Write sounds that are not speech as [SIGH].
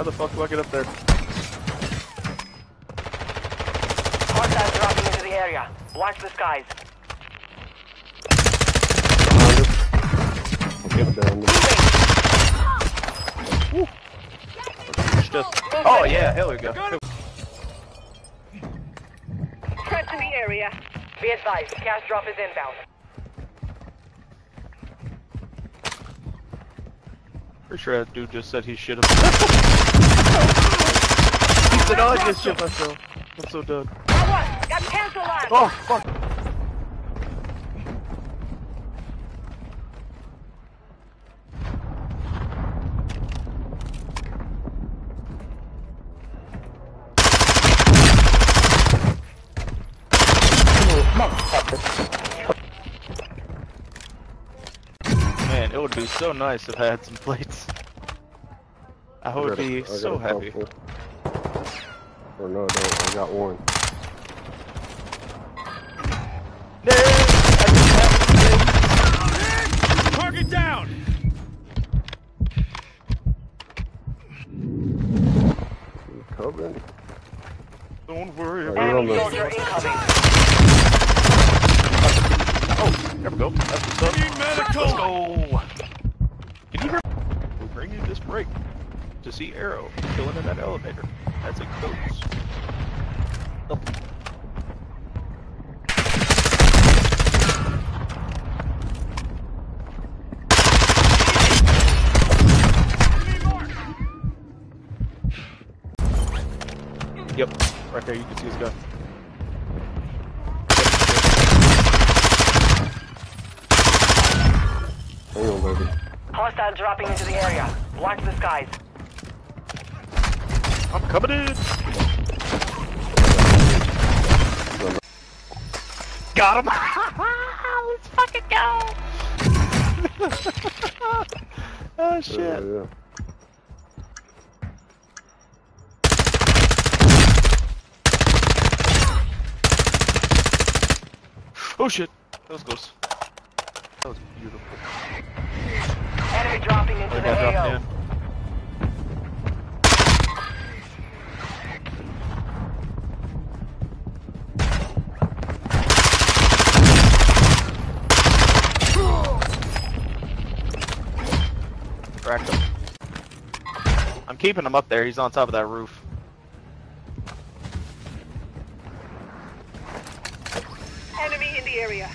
How the fuck do I get up there? Hostiles dropping into the area. Watch the skies. Behind us. Down just. Oh yeah, here we go. Threats in the area. Be advised, gas drop is inbound. Pretty sure that dude just said he shit himself. [LAUGHS] he said, "Oh, I just shit myself." I'm so done. Got cancel on. Oh fuck. Man, it would be so nice if I had some plates. I I would got a- be I so a happy. Or no, I don't. I got one. No, I Target down! You Covering. to- Don't worry Oh, about you're on Enemy the- soldier incoming. Oh, there we go. That's what's up. Need medical! Let's go. Bring you this break to see Arrow killing in that elevator as it goes. Oh. Yep, right there. You can see his gun. Hang on, baby. Hostiles dropping into the area. Watch the skies. I'm coming in. Got him. [LAUGHS] Let's fucking go. [LAUGHS] oh shit. Yeah, yeah. Oh shit. That was close. That was beautiful. Enemy dropping into the AO. Cracked him. I'm keeping him up there. He's on top of that roof. Enemy in the area.